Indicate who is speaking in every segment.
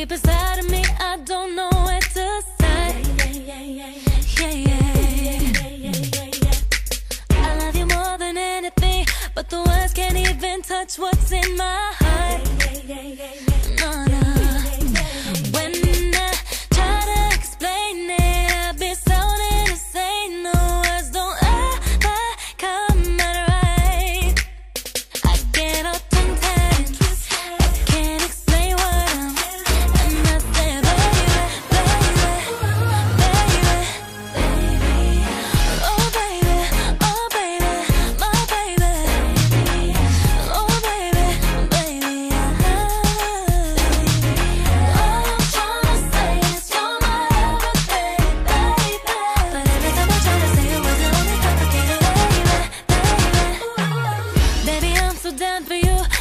Speaker 1: Deep inside of me, I don't know what to say. Yeah, yeah, yeah. I love you more than anything, but the words can't even touch what's in my heart.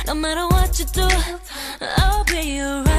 Speaker 1: No matter what you do, I'll be your right.